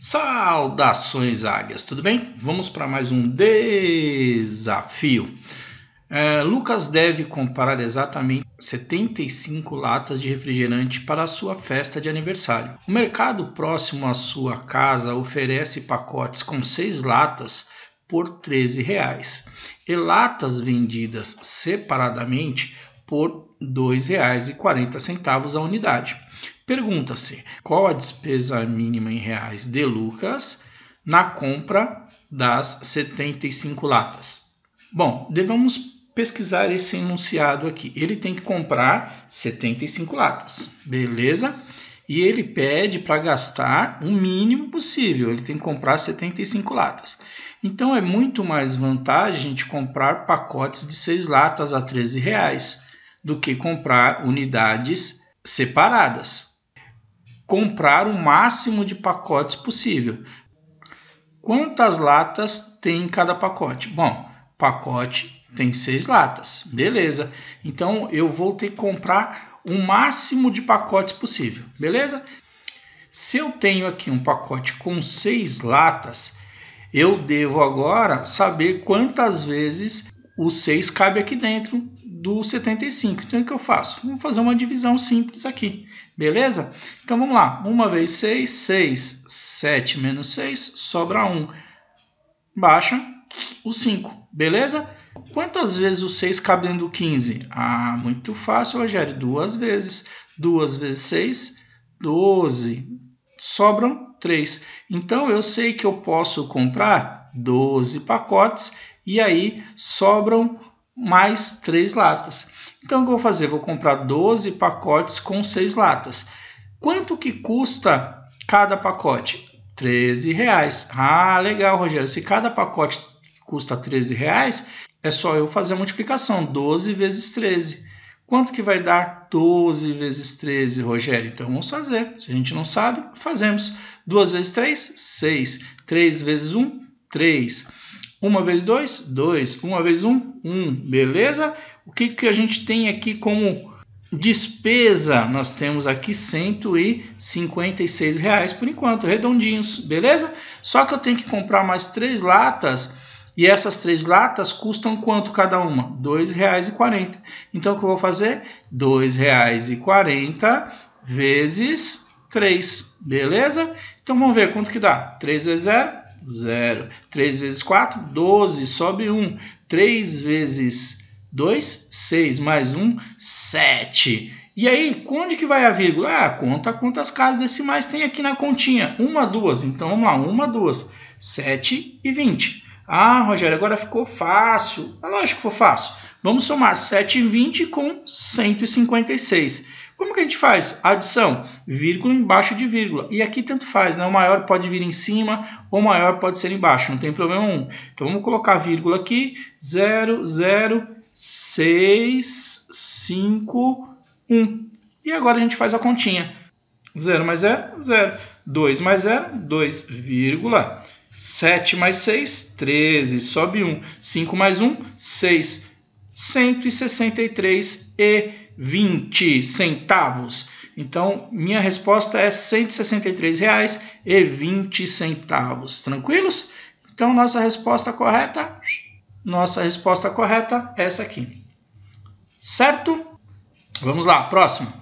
Saudações águias, tudo bem? Vamos para mais um desafio. É, Lucas deve comprar exatamente 75 latas de refrigerante para a sua festa de aniversário. O mercado próximo à sua casa oferece pacotes com 6 latas por 13 reais, e latas vendidas separadamente por R$ 2,40 a unidade. Pergunta-se qual a despesa mínima em reais de Lucas na compra das 75 latas. Bom, devemos pesquisar esse enunciado aqui. Ele tem que comprar 75 latas, beleza? E ele pede para gastar o mínimo possível. Ele tem que comprar 75 latas. Então é muito mais vantagem a gente comprar pacotes de 6 latas a 13 reais do que comprar unidades separadas comprar o máximo de pacotes possível. Quantas latas tem em cada pacote? Bom, pacote tem seis latas, beleza. Então eu vou ter que comprar o máximo de pacotes possível, beleza? Se eu tenho aqui um pacote com seis latas, eu devo agora saber quantas vezes o 6 cabe aqui dentro do 75. Então, o que eu faço? Vamos fazer uma divisão simples aqui, beleza? Então, vamos lá. 1 vezes 6, 6, 7 menos 6, sobra 1. Baixa o 5, beleza? Quantas vezes o 6 cabe dentro do 15? Ah, muito fácil, Rogério. Duas vezes. 2 vezes 6, 12. Sobram 3. Então, eu sei que eu posso comprar 12 pacotes e aí sobram mais 3 latas. Então, o que eu vou fazer? Vou comprar 12 pacotes com 6 latas. Quanto que custa cada pacote? 13 reais. Ah, legal, Rogério. Se cada pacote custa 13 reais, é só eu fazer a multiplicação. 12 vezes 13. Quanto que vai dar 12 vezes 13, Rogério? Então, vamos fazer. Se a gente não sabe, fazemos. 2 vezes 3, 6. 3 vezes 1, 3. Uma vezes dois, dois. Uma vezes um, um. Beleza? O que, que a gente tem aqui como despesa? Nós temos aqui 156 reais por enquanto, redondinhos. Beleza? Só que eu tenho que comprar mais três latas. E essas três latas custam quanto cada uma? R$ 2,40. Então, o que eu vou fazer? R$ 2,40 vezes 3, beleza? Então, vamos ver quanto que dá. 3 vezes 0, 0. 3 vezes 4, 12. Sobe 1. 3 vezes 2, 6. Mais 1, 7. E aí, onde que vai a vírgula? Ah, conta quantas casas decimais tem aqui na continha. Uma, duas. Então, vamos lá. Uma, duas. 7 e 20. Ah, Rogério, agora ficou fácil. É lógico que ficou fácil. Vamos somar 7 e 20 com 156. Como que a gente faz? Adição, vírgula embaixo de vírgula. E aqui tanto faz, né? O maior pode vir em cima, ou o maior pode ser embaixo, não tem problema nenhum. Então vamos colocar vírgula aqui, 0, 0, 6, 5, 1. E agora a gente faz a continha. 0 mais 0, 0. 2 mais 0, 2, vírgula. 7 mais 6, 13. Sobe 1. 5 mais 1, 6. 163 e 20 centavos. Então, minha resposta é R$ 163,20. Tranquilos? Então, nossa resposta correta, nossa resposta correta é essa aqui. Certo? Vamos lá, próximo.